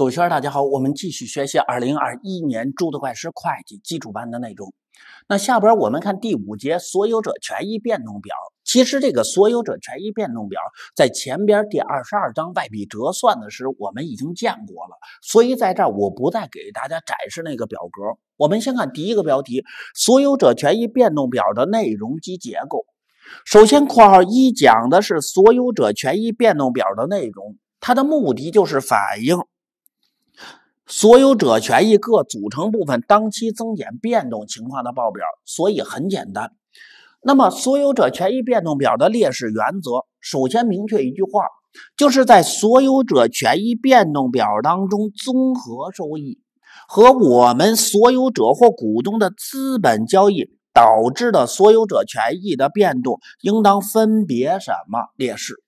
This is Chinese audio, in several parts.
各位学员，大家好，我们继续学习二零二一年朱德怪师会计基础班的内容。那下边我们看第五节所有者权益变动表。其实这个所有者权益变动表在前边第二十二章外币折算的时候我们已经见过了，所以在这儿我不再给大家展示那个表格。我们先看第一个标题：所有者权益变动表的内容及结构。首先，括号一讲的是所有者权益变动表的内容，它的目的就是反映。所有者权益各组成部分当期增减变动情况的报表，所以很简单。那么，所有者权益变动表的列示原则，首先明确一句话，就是在所有者权益变动表当中，综合收益和我们所有者或股东的资本交易导致的所有者权益的变动，应当分别什么列示。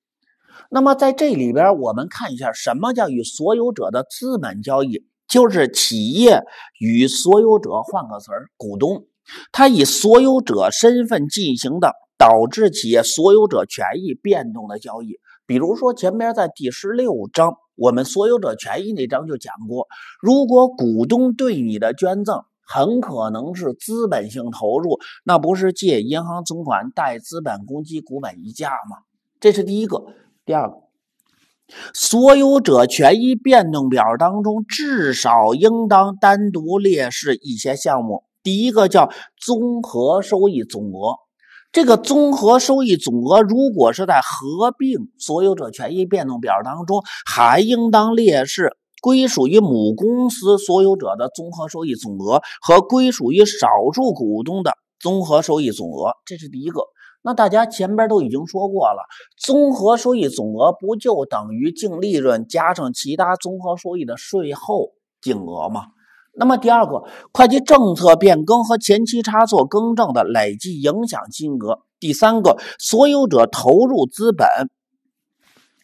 那么，在这里边，我们看一下什么叫与所有者的资本交易。就是企业与所有者换个词儿，股东，他以所有者身份进行的导致企业所有者权益变动的交易。比如说，前面在第十六章我们所有者权益那章就讲过，如果股东对你的捐赠很可能是资本性投入，那不是借银行存款贷资本公积股本溢价吗？这是第一个，第二个。所有者权益变动表当中，至少应当单独列示一些项目。第一个叫综合收益总额，这个综合收益总额如果是在合并所有者权益变动表当中，还应当列示归属于母公司所有者的综合收益总额和归属于少数股东的综合收益总额。这是第一个。那大家前边都已经说过了，综合收益总额不就等于净利润加上其他综合收益的税后净额吗？那么第二个，会计政策变更和前期差错更正的累计影响金额；第三个，所有者投入资本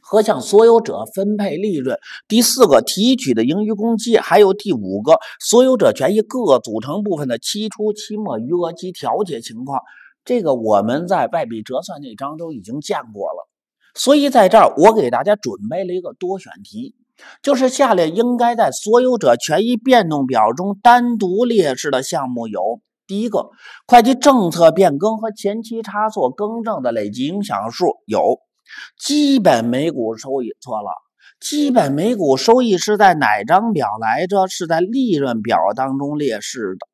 和向所有者分配利润；第四个，提取的盈余公积；还有第五个，所有者权益各组成部分的期初、期末余额及调节情况。这个我们在外币折算那章都已经见过了，所以在这儿我给大家准备了一个多选题，就是下列应该在所有者权益变动表中单独列示的项目有：第一个，会计政策变更和前期差错更正的累计影响数有基本每股收益错了，基本每股收益是在哪张表来着？是在利润表当中列示的。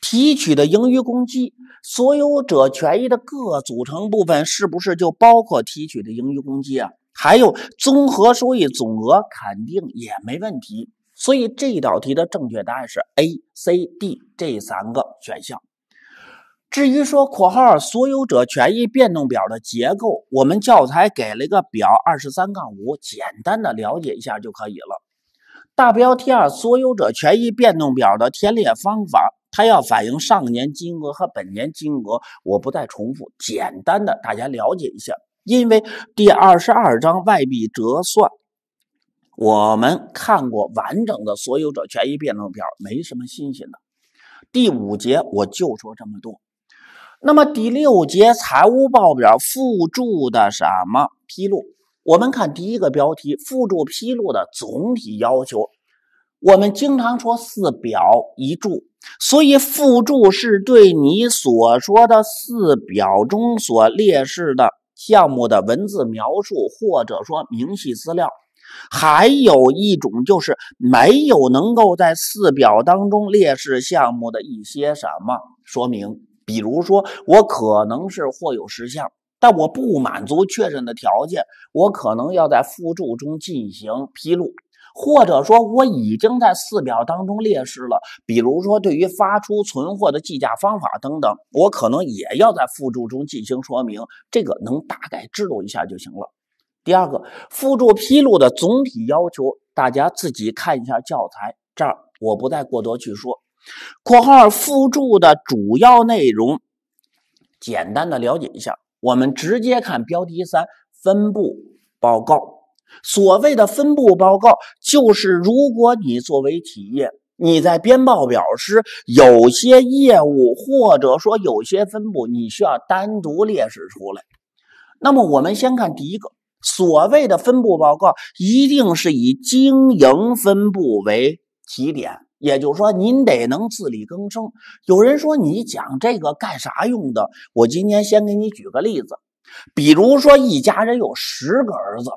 提取的盈余公积，所有者权益的各组成部分是不是就包括提取的盈余公积啊？还有综合收益总额，肯定也没问题。所以这道题的正确答案是 A、C、D 这三个选项。至于说（括号）所有者权益变动表的结构，我们教材给了一个表二十三杠五，简单的了解一下就可以了。大标题二：所有者权益变动表的填列方法。它要反映上年金额和本年金额，我不再重复，简单的大家了解一下。因为第二十二章外币折算，我们看过完整的所有者权益变动表，没什么新鲜的。第五节我就说这么多。那么第六节财务报表附注的什么披露？我们看第一个标题：附注披露的总体要求。我们经常说四表一注。所以附注是对你所说的四表中所列示的项目的文字描述，或者说明细资料。还有一种就是没有能够在四表当中列示项目的一些什么说明，比如说我可能是或有十项，但我不满足确认的条件，我可能要在附注中进行披露。或者说，我已经在四表当中列示了，比如说对于发出存货的计价方法等等，我可能也要在附注中进行说明，这个能大概知道一下就行了。第二个，附注披露的总体要求，大家自己看一下教材，这儿我不再过多去说。括号附注的主要内容，简单的了解一下，我们直接看标题三分布报告。所谓的分布报告，就是如果你作为企业，你在编报表时，有些业务或者说有些分布，你需要单独列示出来。那么我们先看第一个，所谓的分布报告，一定是以经营分布为起点。也就是说，您得能自力更生。有人说你讲这个干啥用的？我今天先给你举个例子，比如说一家人有十个儿子，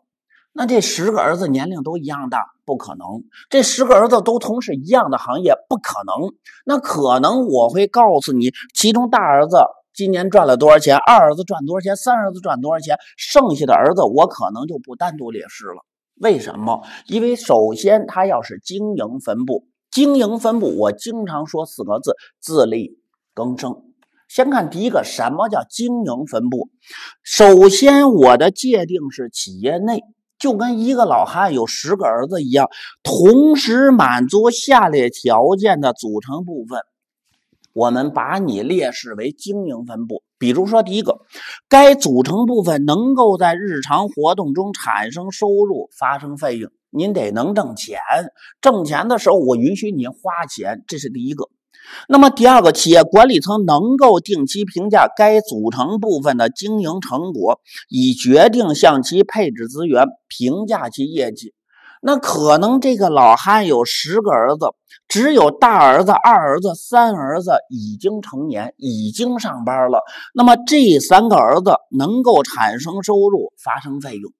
那这十个儿子年龄都一样大，不可能；这十个儿子都从事一样的行业，不可能。那可能我会告诉你，其中大儿子今年赚了多少钱，二儿子赚多少钱，三儿子赚多少钱，剩下的儿子我可能就不单独列示了。为什么？因为首先他要是经营分布。经营分布，我经常说四个字：自力更生。先看第一个，什么叫经营分布？首先，我的界定是企业内，就跟一个老汉有十个儿子一样，同时满足下列条件的组成部分，我们把你列示为经营分布。比如说，第一个，该组成部分能够在日常活动中产生收入，发生费用。您得能挣钱，挣钱的时候我允许您花钱，这是第一个。那么第二个，企业管理层能够定期评价该组成部分的经营成果，以决定向其配置资源，评价其业绩。那可能这个老汉有十个儿子，只有大儿子、二儿子、三儿子已经成年，已经上班了。那么这三个儿子能够产生收入，发生费用。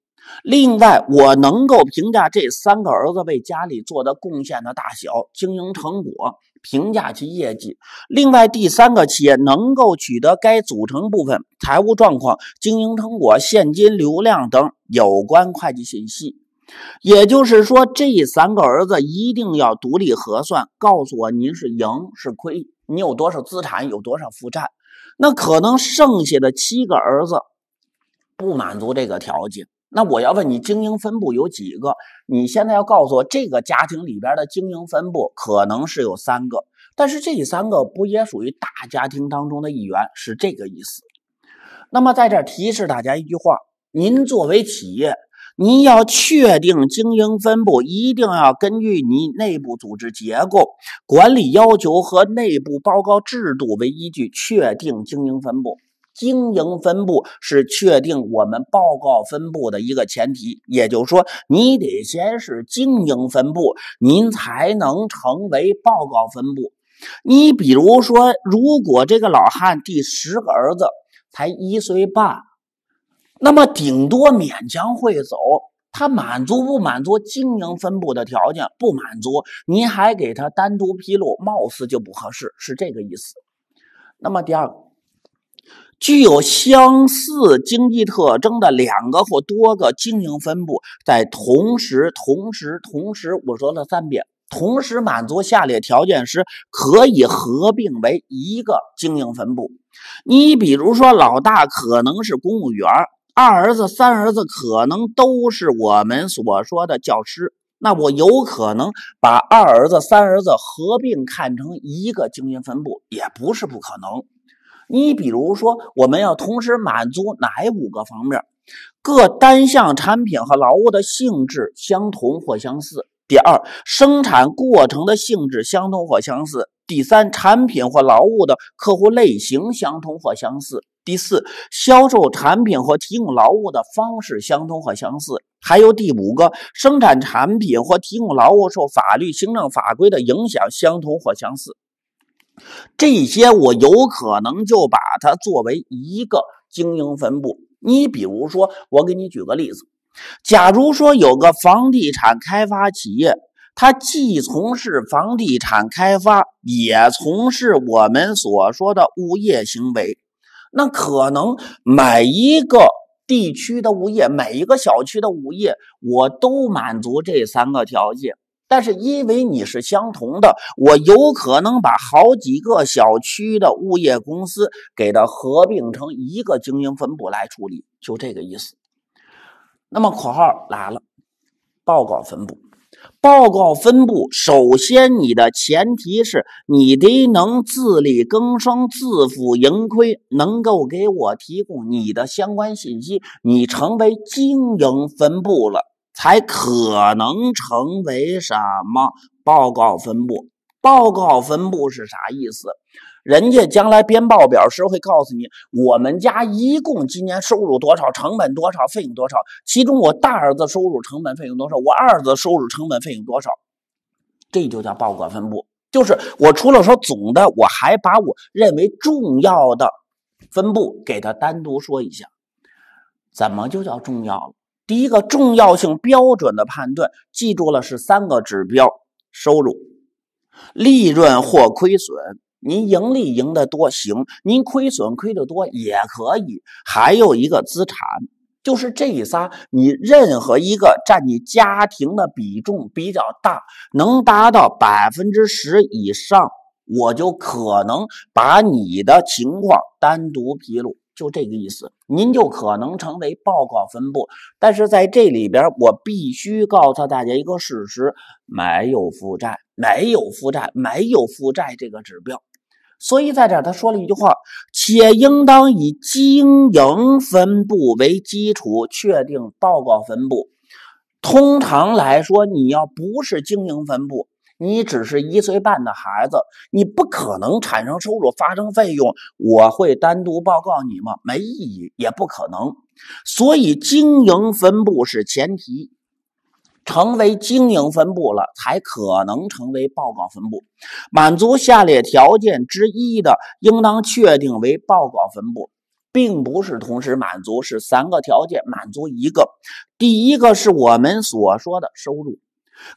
另外，我能够评价这三个儿子为家里做的贡献的大小、经营成果，评价其业绩。另外，第三个企业能够取得该组成部分财务状况、经营成果、现金流量等有关会计信息。也就是说，这三个儿子一定要独立核算，告诉我您是赢是亏，你有多少资产，有多少负债。那可能剩下的七个儿子不满足这个条件。那我要问你，经营分布有几个？你现在要告诉我，这个家庭里边的经营分布可能是有三个，但是这三个不也属于大家庭当中的一员？是这个意思。那么在这提示大家一句话：您作为企业，您要确定经营分布，一定要根据你内部组织结构、管理要求和内部报告制度为依据，确定经营分布。经营分布是确定我们报告分布的一个前提，也就是说，你得先是经营分布，您才能成为报告分布。你比如说，如果这个老汉第十个儿子才一岁半，那么顶多勉强会走，他满足不满足经营分布的条件？不满足，您还给他单独披露，貌似就不合适，是这个意思。那么第二个。具有相似经济特征的两个或多个经营分布，在同时、同时、同时，我说了三遍，同时满足下列条件时，可以合并为一个经营分布。你比如说，老大可能是公务员，二儿子、三儿子可能都是我们所说的教师，那我有可能把二儿子、三儿子合并看成一个经营分布，也不是不可能。你比如说，我们要同时满足哪五个方面？各单项产品和劳务的性质相同或相似。第二，生产过程的性质相同或相似。第三，产品或劳务的客户类型相同或相似。第四，销售产品或提供劳务的方式相同或相似。还有第五个，生产产品或提供劳务受法律、行政法规的影响相同或相似。这些我有可能就把它作为一个经营分布。你比如说，我给你举个例子，假如说有个房地产开发企业，它既从事房地产开发，也从事我们所说的物业行为，那可能每一个地区的物业，每一个小区的物业，我都满足这三个条件。但是因为你是相同的，我有可能把好几个小区的物业公司给它合并成一个经营分布来处理，就这个意思。那么括号来了，报告分布，报告分布，首先你的前提是你得能自力更生、自负盈亏，能够给我提供你的相关信息，你成为经营分布了。才可能成为什么报告分布？报告分布是啥意思？人家将来编报表时会告诉你，我们家一共今年收入多少，成本多少，费用多少。其中我大儿子收入成本费用多少，我二儿子收入成本费用多少，这就叫报告分布。就是我除了说总的，我还把我认为重要的分布给他单独说一下。怎么就叫重要了？第一个重要性标准的判断，记住了是三个指标：收入、利润或亏损。您盈利赢得多行，您亏损亏得多也可以。还有一个资产，就是这仨，你任何一个占你家庭的比重比较大，能达到百分之十以上，我就可能把你的情况单独披露。就这个意思，您就可能成为报告分部。但是在这里边，我必须告诉大家一个事实：没有负债，没有负债，没有负债这个指标。所以在这他说了一句话：且应当以经营分布为基础确定报告分布。通常来说，你要不是经营分布。你只是一岁半的孩子，你不可能产生收入、发生费用。我会单独报告你吗？没意义，也不可能。所以经营分布是前提，成为经营分布了，才可能成为报告分布。满足下列条件之一的，应当确定为报告分布，并不是同时满足，是三个条件满足一个。第一个是我们所说的收入。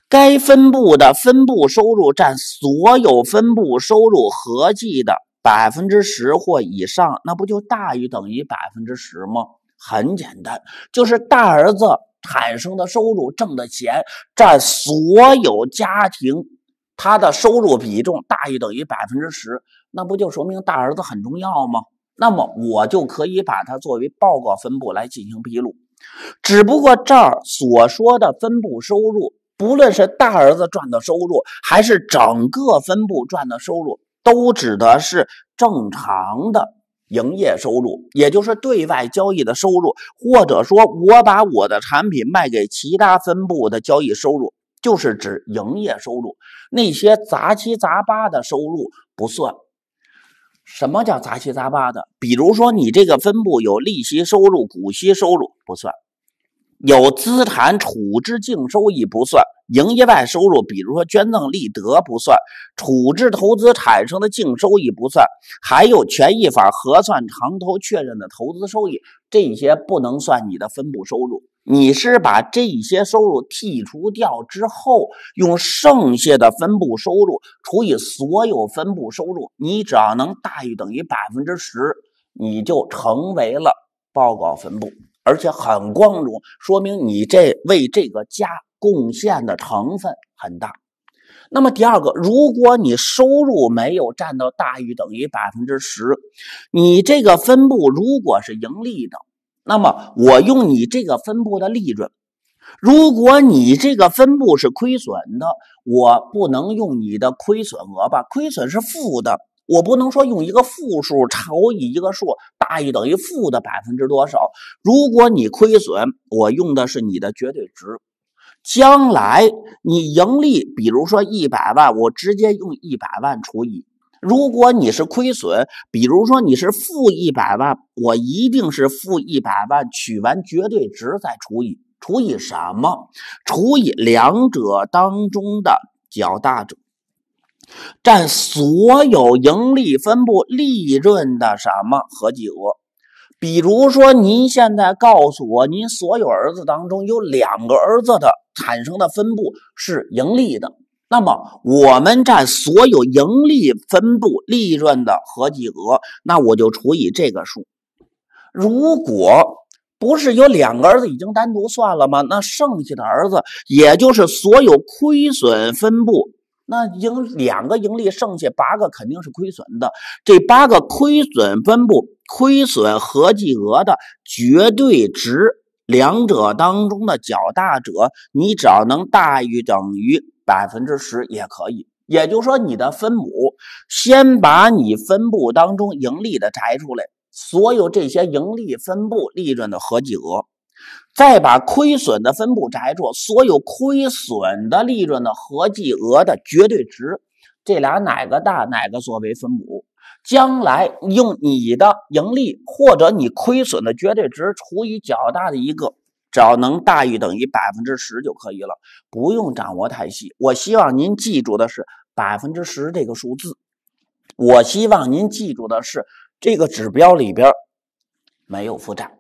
该分部的分部收入占所有分部收入合计的百分之十或以上，那不就大于等于百分之十吗？很简单，就是大儿子产生的收入挣的钱占所有家庭他的收入比重大于等于百分之十，那不就说明大儿子很重要吗？那么我就可以把它作为报告分部来进行披露。只不过这儿所说的分部收入。不论是大儿子赚的收入，还是整个分部赚的收入，都指的是正常的营业收入，也就是对外交易的收入，或者说我把我的产品卖给其他分部的交易收入，就是指营业收入。那些杂七杂八的收入不算。什么叫杂七杂八的？比如说你这个分部有利息收入、股息收入，不算。有资产处置净收益不算，营业外收入，比如说捐赠利得不算，处置投资产生的净收益不算，还有权益法核算长投确认的投资收益，这些不能算你的分部收入。你是把这些收入剔除掉之后，用剩下的分部收入除以所有分部收入，你只要能大于等于百分之十，你就成为了报告分部。而且很光荣，说明你这为这个家贡献的成分很大。那么第二个，如果你收入没有占到大于等于百分之十，你这个分部如果是盈利的，那么我用你这个分部的利润；如果你这个分部是亏损的，我不能用你的亏损额吧？亏损是负的。我不能说用一个负数乘以一个数大于等于负的百分之多少。如果你亏损，我用的是你的绝对值。将来你盈利，比如说一百万，我直接用一百万除以。如果你是亏损，比如说你是负一百万，我一定是负一百万取完绝对值再除以。除以什么？除以两者当中的较大者。占所有盈利分布利润的什么合计额？比如说，您现在告诉我，您所有儿子当中有两个儿子的产生的分布是盈利的，那么我们占所有盈利分布利润的合计额，那我就除以这个数。如果不是有两个儿子已经单独算了吗？那剩下的儿子，也就是所有亏损分布。那盈两个盈利，剩下八个肯定是亏损的。这八个亏损分布、亏损合计额的绝对值，两者当中的较大者，你只要能大于等于百分之十也可以。也就是说，你的分母先把你分布当中盈利的摘出来，所有这些盈利分布利润的合计额。再把亏损的分布摘出，所有亏损的利润的合计额的绝对值，这俩哪个大，哪个作为分母？将来用你的盈利或者你亏损的绝对值除以较大的一个，只要能大于等于百分之十就可以了，不用掌握太细。我希望您记住的是百分之十这个数字。我希望您记住的是这个指标里边没有负债。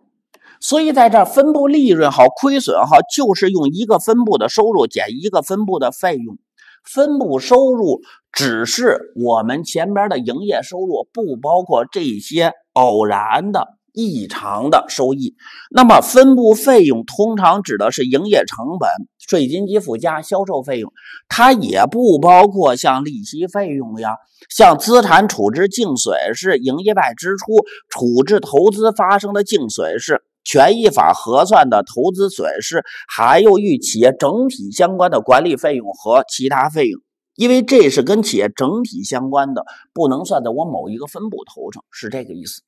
所以在这分布利润好，亏损好，就是用一个分布的收入减一个分布的费用。分布收入只是我们前边的营业收入，不包括这些偶然的。异常的收益，那么分布费用通常指的是营业成本、税金及附加、销售费用，它也不包括像利息费用呀、像资产处置净损失、营业外支出、处置投资发生的净损失、权益法核算的投资损失，还有与企业整体相关的管理费用和其他费用，因为这是跟企业整体相关的，不能算在我某一个分部头上，是这个意思。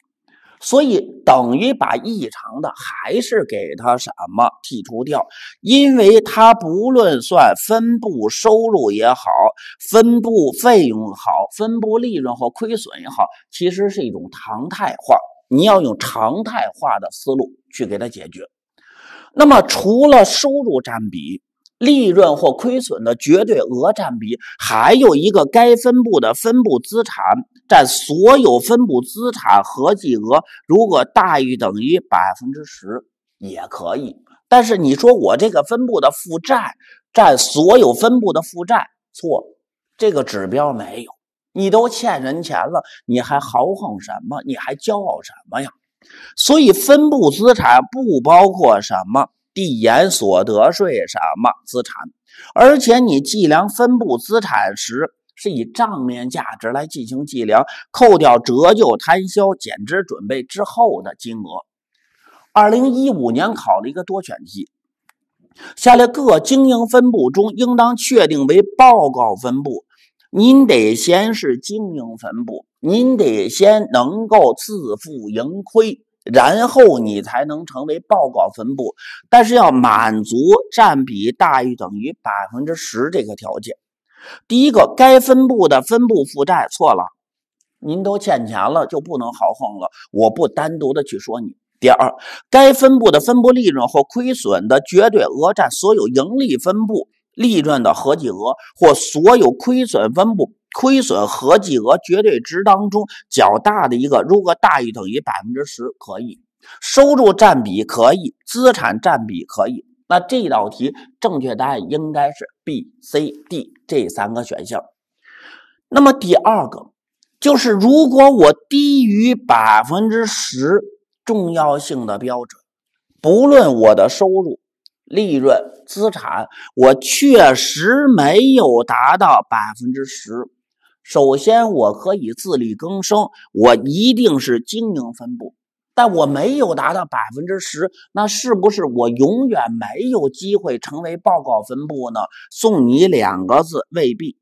所以等于把异常的还是给它什么剔除掉，因为它不论算分布收入也好，分布费用好，分布利润或亏损也好，其实是一种常态化。你要用常态化的思路去给它解决。那么除了收入占比。利润或亏损的绝对额占比，还有一个该分布的分布资产占所有分布资产合计额，如果大于等于百分之十也可以。但是你说我这个分布的负债占所有分布的负债，错，这个指标没有。你都欠人钱了，你还豪横什么？你还骄傲什么呀？所以分布资产不包括什么。递延所得税什么资产？而且你计量分布资产时，是以账面价值来进行计量，扣掉折旧、摊销、减值准备之后的金额。二零一五年考了一个多选题，下列各经营分布中应当确定为报告分布，您得先是经营分布，您得先能够自负盈亏。然后你才能成为报告分布，但是要满足占比大于等于百分之十这个条件。第一个，该分布的分布负债错了，您都欠钱了就不能豪横了。我不单独的去说你。第二，该分布的分布利润或亏损的绝对额占所有盈利分布利润的合计额或所有亏损分布。亏损合计额绝对值当中较大的一个，如果大于等于百分之十，可以；收入占比可以，资产占比可以。那这道题正确答案应该是 B、C、D 这三个选项。那么第二个就是，如果我低于百分之十重要性的标准，不论我的收入、利润、资产，我确实没有达到百分之十。首先，我可以自力更生，我一定是经营分布，但我没有达到百分之十，那是不是我永远没有机会成为报告分布呢？送你两个字，未必。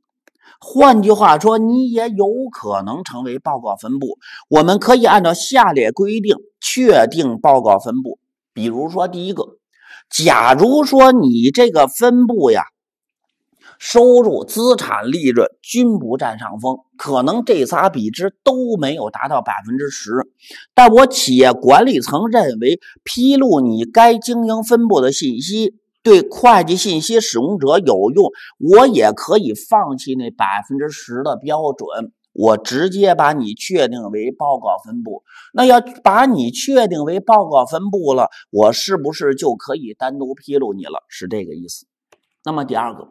换句话说，你也有可能成为报告分布。我们可以按照下列规定确定报告分布。比如说，第一个，假如说你这个分布呀。收入、资产、利润均不占上风，可能这仨比值都没有达到百分之十。但我企业管理层认为，披露你该经营分布的信息对会计信息使用者有用，我也可以放弃那百分之十的标准，我直接把你确定为报告分布。那要把你确定为报告分布了，我是不是就可以单独披露你了？是这个意思。那么第二个。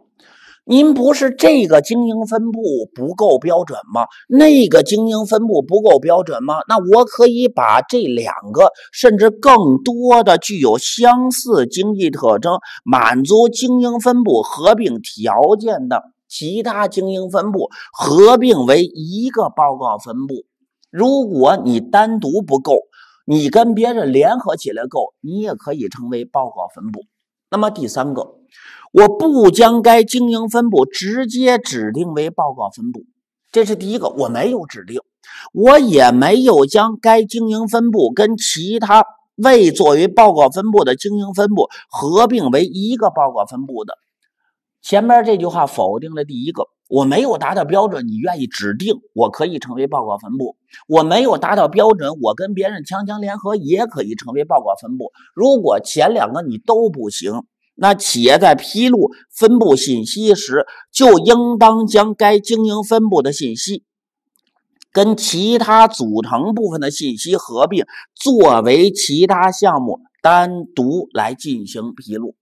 您不是这个经营分布不够标准吗？那个经营分布不够标准吗？那我可以把这两个甚至更多的具有相似经济特征、满足经营分布合并条件的其他经营分布合并为一个报告分布。如果你单独不够，你跟别人联合起来够，你也可以成为报告分布。那么第三个。我不将该经营分布直接指定为报告分布，这是第一个，我没有指定，我也没有将该经营分布跟其他未作为报告分布的经营分布合并为一个报告分布的。前面这句话否定了第一个，我没有达到标准，你愿意指定我可以成为报告分部；我没有达到标准，我跟别人强强联合也可以成为报告分部。如果前两个你都不行，那企业在披露分部信息时，就应当将该经营分部的信息跟其他组成部分的信息合并，作为其他项目单独来进行披露。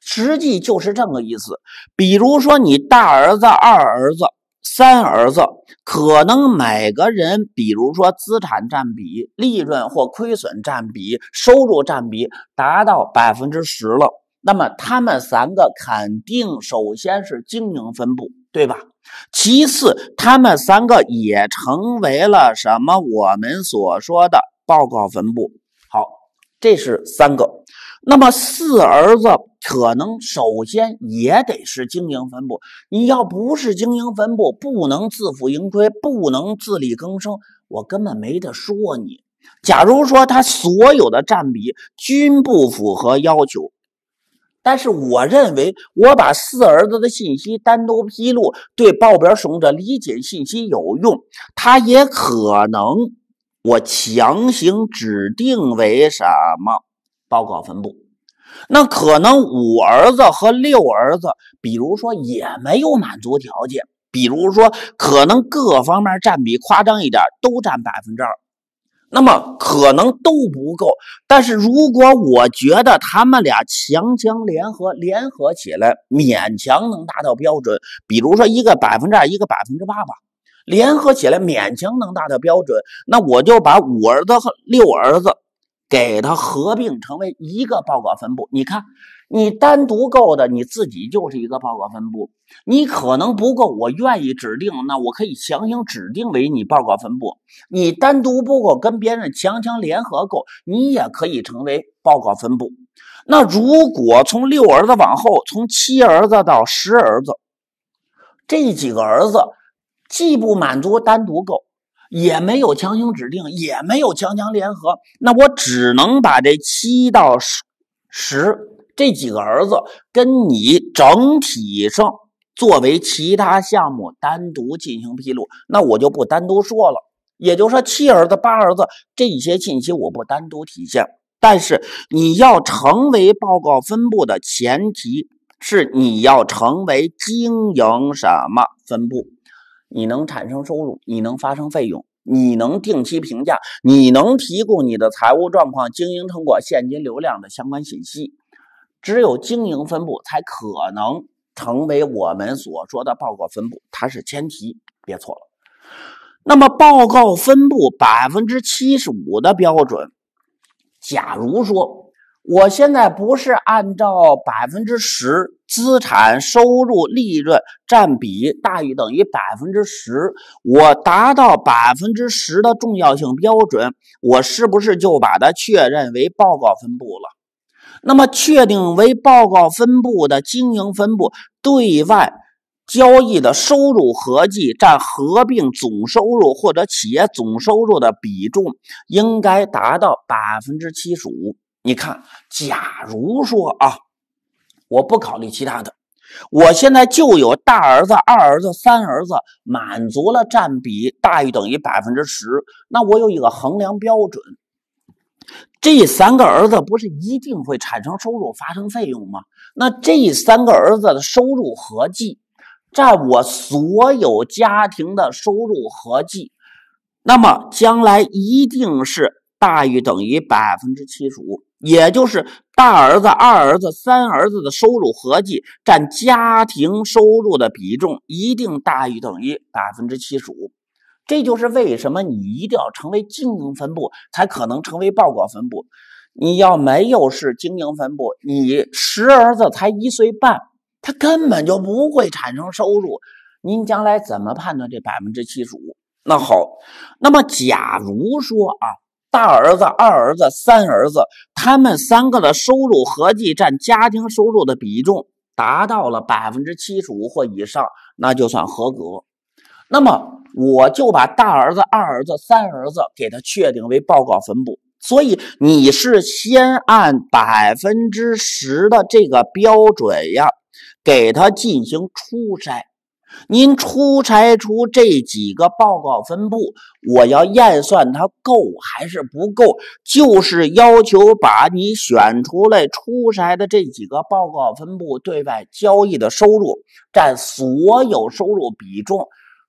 实际就是这么个意思。比如说，你大儿子、二儿子、三儿子，可能每个人，比如说资产占比、利润或亏损占比、收入占比达到百分之十了，那么他们三个肯定首先是经营分布，对吧？其次，他们三个也成为了什么？我们所说的报告分布。好，这是三个。那么四儿子可能首先也得是经营分部，你要不是经营分部，不能自负盈亏，不能自力更生，我根本没得说你。假如说他所有的占比均不符合要求，但是我认为我把四儿子的信息单独披露，对报表使用者理解信息有用，他也可能我强行指定为什么？报告分布，那可能五儿子和六儿子，比如说也没有满足条件，比如说可能各方面占比夸张一点，都占百分之二，那么可能都不够。但是如果我觉得他们俩强强联合，联合起来勉强能达到标准，比如说一个百分之二，一个百分之八吧，联合起来勉强能达到标准，那我就把五儿子和六儿子。给它合并成为一个报告分部。你看，你单独够的，你自己就是一个报告分部。你可能不够，我愿意指定，那我可以强行指定为你报告分部。你单独不够，跟别人强强联合够，你也可以成为报告分部。那如果从六儿子往后，从七儿子到十儿子，这几个儿子既不满足单独够。也没有强行指定，也没有强强联合，那我只能把这七到十十这几个儿子跟你整体上作为其他项目单独进行披露，那我就不单独说了。也就是说，七儿子、八儿子这些信息我不单独体现，但是你要成为报告分部的前提是你要成为经营什么分部。你能产生收入，你能发生费用，你能定期评价，你能提供你的财务状况、经营成果、现金流量的相关信息。只有经营分布才可能成为我们所说的报告分布，它是前提，别错了。那么报告分布百分之七十五的标准，假如说。我现在不是按照百分之十资产收入利润占比大于等于百分之十，我达到百分之十的重要性标准，我是不是就把它确认为报告分部了？那么确定为报告分部的经营分部，对外交易的收入合计占合并总收入或者企业总收入的比重，应该达到百分之七十五。你看，假如说啊，我不考虑其他的，我现在就有大儿子、二儿子、三儿子满足了占比大于等于百分之十，那我有一个衡量标准。这三个儿子不是一定会产生收入、发生费用吗？那这三个儿子的收入合计占我所有家庭的收入合计，那么将来一定是大于等于百分之七十五。也就是大儿子、二儿子、三儿子的收入合计占家庭收入的比重一定大于等于百分之七十五，这就是为什么你一定要成为经营分部才可能成为报告分部。你要没有是经营分部，你十儿子才一岁半，他根本就不会产生收入。您将来怎么判断这百分之七十五？那好，那么假如说啊。大儿子、二儿子、三儿子，他们三个的收入合计占家庭收入的比重达到了百分之七十五或以上，那就算合格。那么我就把大儿子、二儿子、三儿子给他确定为报告分部。所以你是先按百分之十的这个标准呀，给他进行初筛。您出差出这几个报告分布，我要验算它够还是不够，就是要求把你选出来出差的这几个报告分布对外交易的收入占所有收入比重，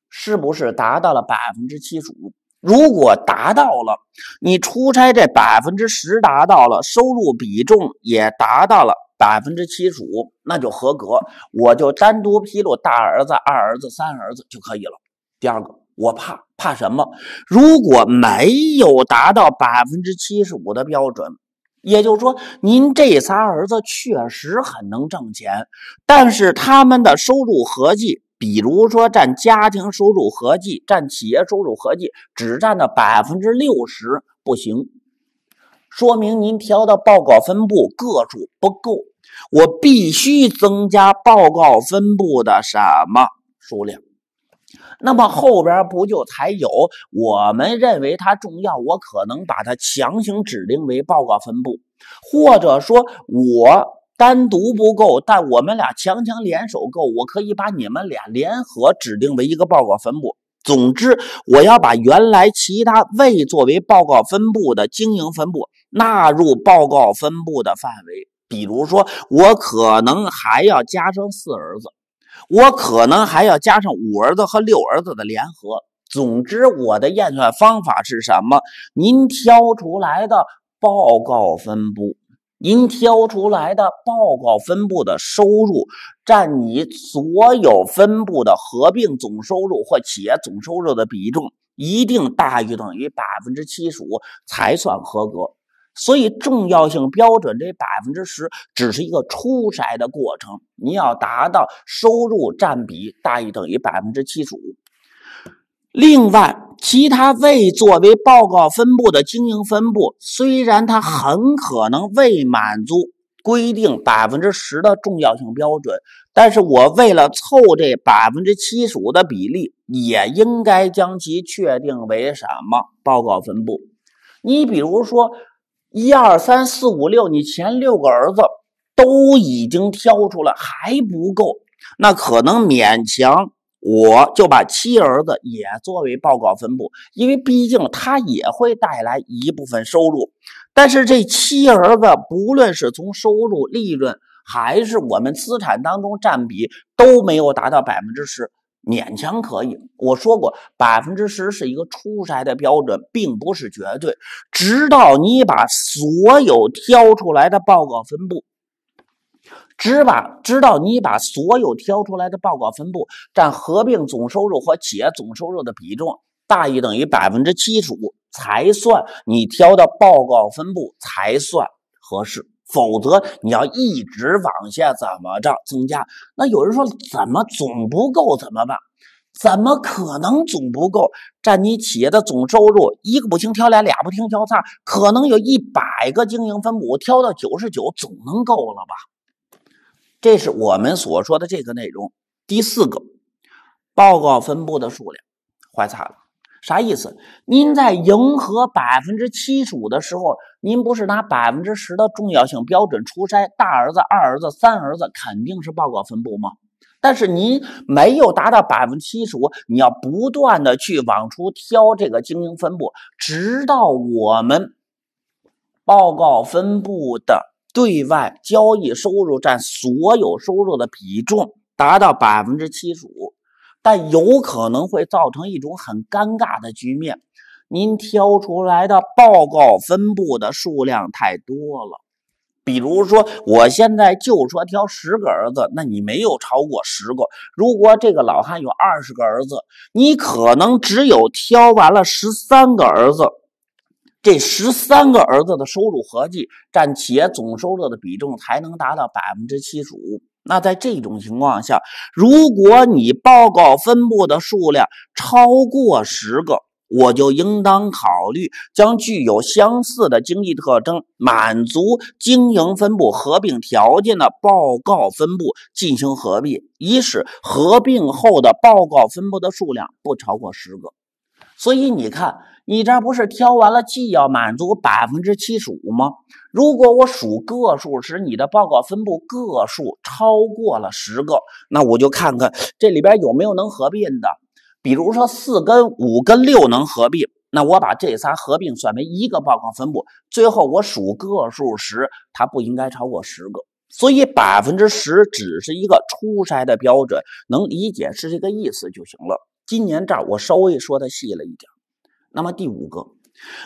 是不是达到了百分之七十五？如果达到了，你出差这百分之十达到了，收入比重也达到了。百分之七十五，那就合格，我就单独披露大儿子、二儿子、三儿子就可以了。第二个，我怕怕什么？如果没有达到百分之七十五的标准，也就是说，您这仨儿子确实很能挣钱，但是他们的收入合计，比如说占家庭收入合计、占企业收入合计，只占到百分之六十，不行。说明您调的报告分布个数不够，我必须增加报告分布的什么数量？那么后边不就才有我们认为它重要，我可能把它强行指定为报告分布，或者说我单独不够，但我们俩强强联手够，我可以把你们俩联合指定为一个报告分布。总之，我要把原来其他未作为报告分布的经营分布纳入报告分布的范围。比如说，我可能还要加上四儿子，我可能还要加上五儿子和六儿子的联合。总之，我的验算方法是什么？您挑出来的报告分布。您挑出来的报告分布的收入占你所有分布的合并总收入或企业总收入的比重，一定大于等于百分之七十五才算合格。所以重要性标准这百分之十只是一个初筛的过程，你要达到收入占比大于等于百分之七十五。另外，其他未作为报告分布的经营分布，虽然它很可能未满足规定百分之十的重要性标准，但是我为了凑这百分之七十五的比例，也应该将其确定为什么报告分布？你比如说，一二三四五六，你前六个儿子都已经挑出来还不够，那可能勉强。我就把七儿子也作为报告分布，因为毕竟他也会带来一部分收入。但是这七儿子不论是从收入、利润，还是我们资产当中占比，都没有达到百分之十，勉强可以。我说过，百分之十是一个初筛的标准，并不是绝对。直到你把所有挑出来的报告分布。只把直到你把所有挑出来的报告分布占合并总收入和企业总收入的比重大于等于百分之七十五，才算你挑的报告分布才算合适。否则你要一直往下怎么着增加？那有人说怎么总不够怎么办？怎么可能总不够？占你企业的总收入一个不行挑俩，俩不行挑仨，可能有一百个经营分布，挑到九十九总能够了吧？这是我们所说的这个内容。第四个，报告分布的数量，坏惨了。啥意思？您在迎合百分之七十五的时候，您不是拿百分之十的重要性标准出筛，大儿子、二儿子、三儿子肯定是报告分布吗？但是您没有达到百分之七十五，你要不断的去往出挑这个经营分布，直到我们报告分布的。对外交易收入占所有收入的比重达到百分之七十五，但有可能会造成一种很尴尬的局面：您挑出来的报告分布的数量太多了。比如说，我现在就说挑十个儿子，那你没有超过十个。如果这个老汉有二十个儿子，你可能只有挑完了十三个儿子。这十三个儿子的收入合计占企业总收入的比重才能达到百分之七十五。那在这种情况下，如果你报告分布的数量超过十个，我就应当考虑将具有相似的经济特征、满足经营分布合并条件的报告分布进行合并，以使合并后的报告分布的数量不超过十个。所以你看，你这不是挑完了既要满足百分之七十五吗？如果我数个数时，你的报告分布个数超过了十个，那我就看看这里边有没有能合并的。比如说四跟五跟六能合并，那我把这仨合并算为一个报告分布。最后我数个数时，它不应该超过十个。所以百分之十只是一个初筛的标准，能理解是这个意思就行了。今年这儿我稍微说的细了一点。那么第五个，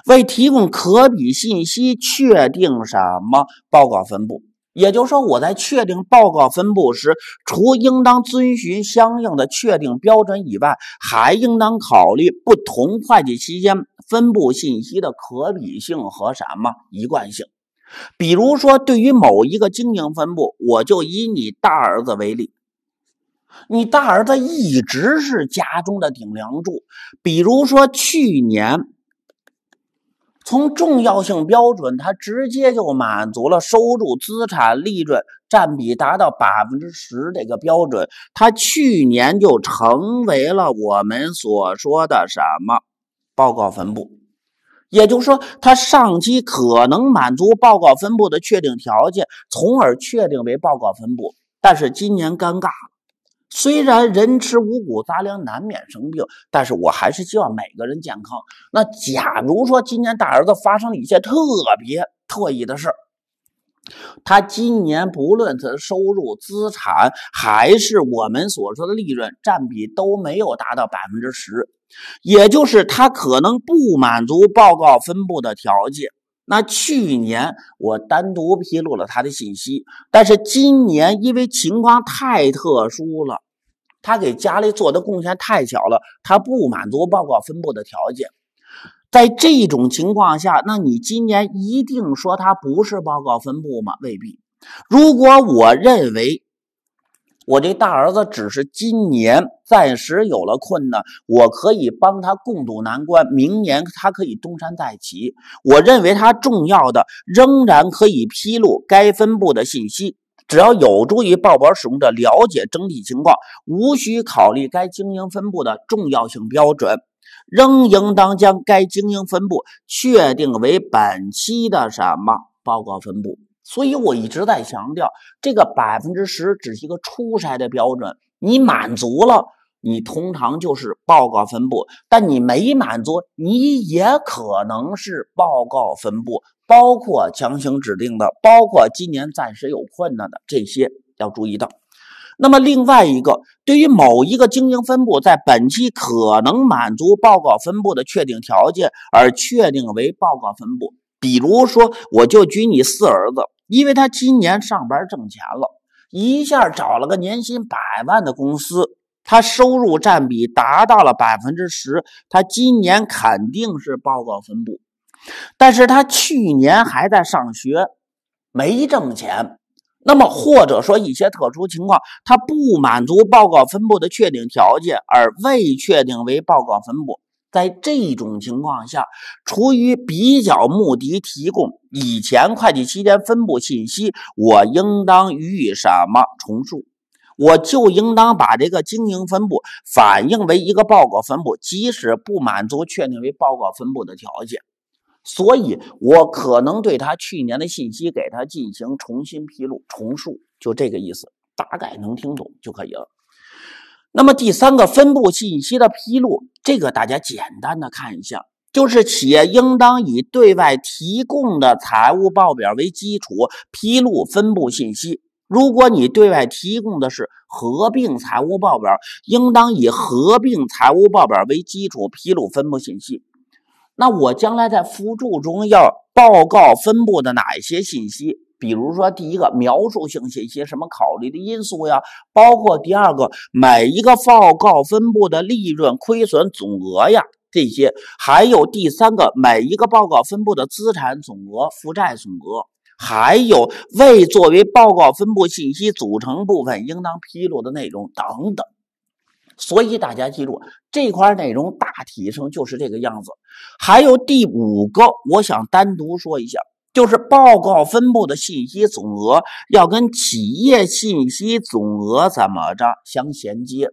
为提供可比信息，确定什么报告分布？也就是说，我在确定报告分布时，除应当遵循相应的确定标准以外，还应当考虑不同会计期间分布信息的可比性和什么一贯性。比如说，对于某一个经营分布，我就以你大儿子为例。你大儿子一直是家中的顶梁柱，比如说去年从重要性标准，它直接就满足了收入、资产、利润占比达到百分之十这个标准，它去年就成为了我们所说的什么报告分布，也就是说，它上期可能满足报告分布的确定条件，从而确定为报告分布，但是今年尴尬。虽然人吃五谷杂粮难免生病，但是我还是希望每个人健康。那假如说今年大儿子发生了一些特别特异的事他今年不论他的收入、资产，还是我们所说的利润占比都没有达到百分之十，也就是他可能不满足报告分布的条件。那去年我单独披露了他的信息，但是今年因为情况太特殊了，他给家里做的贡献太小了，他不满足报告分布的条件。在这种情况下，那你今年一定说他不是报告分布吗？未必。如果我认为。我这大儿子只是今年暂时有了困难，我可以帮他共度难关，明年他可以东山再起。我认为他重要的仍然可以披露该分布的信息，只要有助于报表使用者了解整体情况，无需考虑该经营分布的重要性标准，仍应当将该经营分布确定为本期的什么报告分布。所以我一直在强调，这个百分之十只是一个初筛的标准，你满足了，你通常就是报告分布；但你没满足，你也可能是报告分布，包括强行指定的，包括今年暂时有困难的这些要注意到。那么另外一个，对于某一个经营分布在本期可能满足报告分布的确定条件而确定为报告分布。比如说，我就举你四儿子，因为他今年上班挣钱了，一下找了个年薪百万的公司，他收入占比达到了百分之十，他今年肯定是报告分布。但是他去年还在上学，没挣钱，那么或者说一些特殊情况，他不满足报告分布的确定条件，而未确定为报告分布。在这种情况下，出于比较目的提供以前会计期间分布信息，我应当予以什么重述？我就应当把这个经营分布反映为一个报告分布，即使不满足确定为报告分布的条件。所以，我可能对他去年的信息给他进行重新披露、重述，就这个意思，大概能听懂就可以了。那么第三个分布信息的披露，这个大家简单的看一下，就是企业应当以对外提供的财务报表为基础披露分布信息。如果你对外提供的是合并财务报表，应当以合并财务报表为基础披露分布信息。那我将来在附注中要报告分布的哪一些信息？比如说，第一个描述性信息，什么考虑的因素呀？包括第二个每一个报告分布的利润、亏损总额呀，这些，还有第三个每一个报告分布的资产总额、负债总额，还有未作为报告分布信息组成部分应当披露的内容等等。所以大家记住，这块内容大体上就是这个样子。还有第五个，我想单独说一下。就是报告分布的信息总额要跟企业信息总额怎么着相衔接？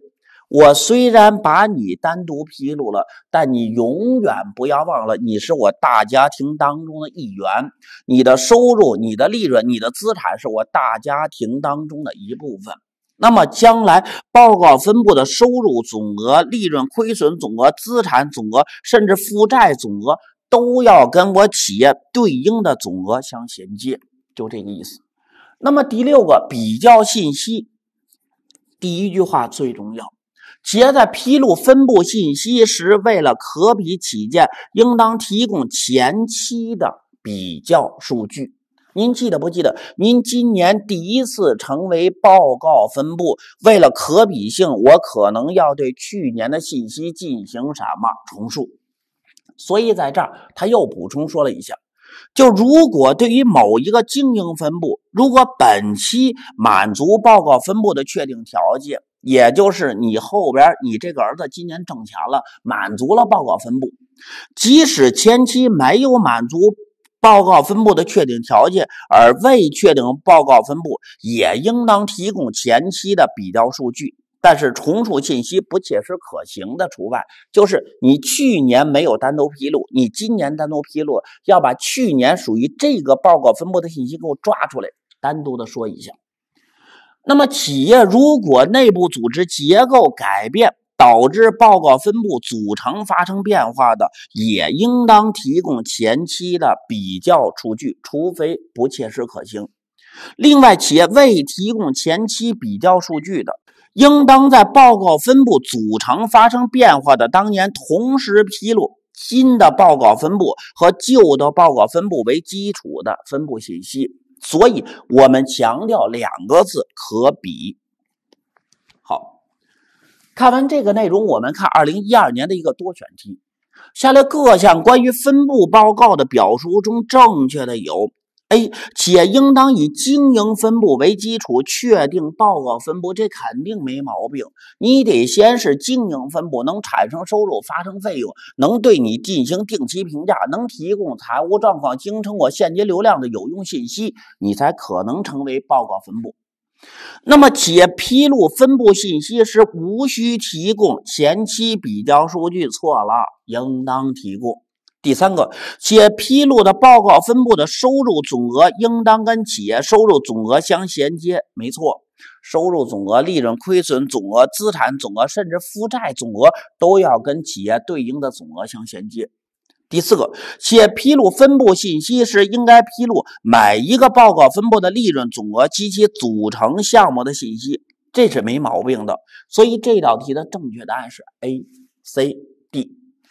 我虽然把你单独披露了，但你永远不要忘了，你是我大家庭当中的一员。你的收入、你的利润、你的资产是我大家庭当中的一部分。那么，将来报告分布的收入总额、利润亏损总额、资产总额，甚至负债总额，都要跟我企业对应的总额相衔接，就这个意思。那么第六个比较信息，第一句话最重要。企业在披露分布信息时，为了可比起见，应当提供前期的比较数据。您记得不记得？您今年第一次成为报告分布，为了可比性，我可能要对去年的信息进行什么重述？所以在这儿他又补充说了一下：就如果对于某一个经营分布，如果本期满足报告分布的确定条件。也就是你后边，你这个儿子今年挣钱了，满足了报告分布，即使前期没有满足报告分布的确定条件，而未确定报告分布，也应当提供前期的比较数据。但是重述信息不切实可行的除外，就是你去年没有单独披露，你今年单独披露，要把去年属于这个报告分布的信息给我抓出来，单独的说一下。那么，企业如果内部组织结构改变导致报告分布组成发生变化的，也应当提供前期的比较数据，除非不切实可行。另外，企业未提供前期比较数据的，应当在报告分布组成发生变化的当年同时披露新的报告分布和旧的报告分布为基础的分布信息。所以我们强调两个字：可比。好，看完这个内容，我们看二零一二年的一个多选题。下列各项关于分布报告的表述中正确的有。A 企业应当以经营分布为基础确定报告分布，这肯定没毛病。你得先是经营分布，能产生收入、发生费用，能对你进行定期评价，能提供财务状况、经营成果、现金流量的有用信息，你才可能成为报告分布。那么，企业披露分布信息时，无需提供前期比较数据，错了，应当提供。第三个，企业披露的报告分布的收入总额应当跟企业收入总额相衔接。没错，收入总额、利润亏损总额、资产总额，甚至负债总额都要跟企业对应的总额相衔接。第四个，企业披露分布信息时，应该披露每一个报告分布的利润总额及其组成项目的信息，这是没毛病的。所以这道题的正确答案是 A、C、D。